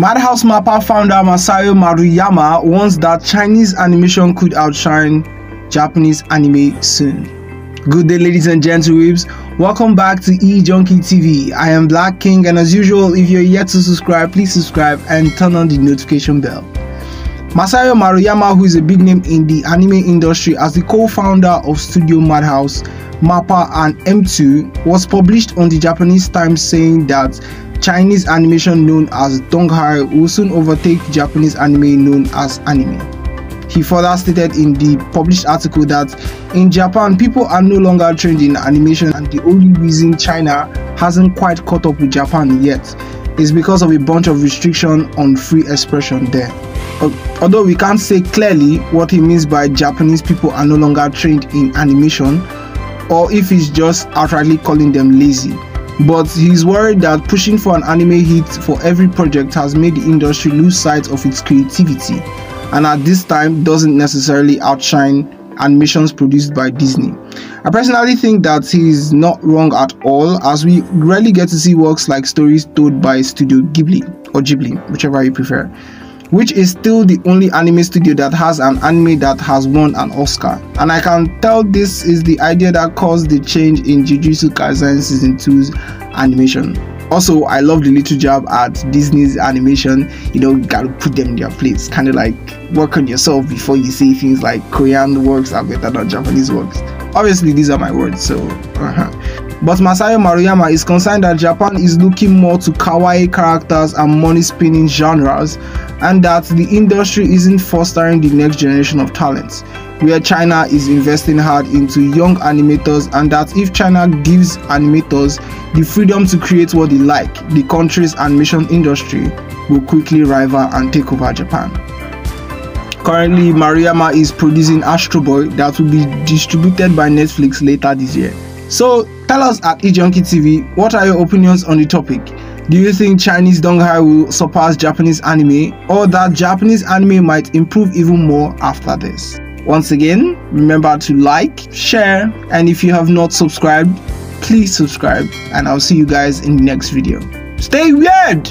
Madhouse Mappa founder Masao Maruyama wants that Chinese animation could outshine Japanese anime soon. Good day, ladies and gentlemen. Welcome back to E Junkie TV. I am Black King, and as usual, if you're yet to subscribe, please subscribe and turn on the notification bell. Masao Maruyama, who is a big name in the anime industry as the co-founder of Studio Madhouse, Mappa and M2, was published on the Japanese Times saying that Chinese animation known as Donghua will soon overtake Japanese anime known as anime. He further stated in the published article that in Japan, people are no longer trained in animation, and the only reason China hasn't quite caught up with Japan yet is because of a bunch of restriction on free expression there. Uh, although we can't say clearly what he means by Japanese people are no longer trained in animation, or if he's just outrightly calling them lazy but he's worried that pushing for an anime hit for every project has made the industry lose sight of its creativity and at this time doesn't necessarily outshine animations produced by Disney. I personally think that he's not wrong at all as we rarely get to see works like stories told by Studio Ghibli or Ghibli, whichever you prefer which is still the only anime studio that has an anime that has won an Oscar. And I can tell this is the idea that caused the change in Jujutsu Kaisen Season 2's animation. Also, I love the little job at Disney's animation. You know, you gotta put them in their place. Kind of like work on yourself before you say things like Korean works are better than Japanese works. Obviously, these are my words, so. Uh-huh. But Masao Maruyama is concerned that Japan is looking more to kawaii characters and money spinning genres, and that the industry isn't fostering the next generation of talents, where China is investing hard into young animators, and that if China gives animators the freedom to create what they like, the country's animation industry will quickly rival and take over Japan. Currently, Maruyama is producing Astro Boy that will be distributed by Netflix later this year. So tell us at eJunkie TV what are your opinions on the topic. Do you think Chinese Donghua will surpass Japanese anime or that Japanese anime might improve even more after this? Once again, remember to like, share, and if you have not subscribed, please subscribe and I'll see you guys in the next video. Stay weird!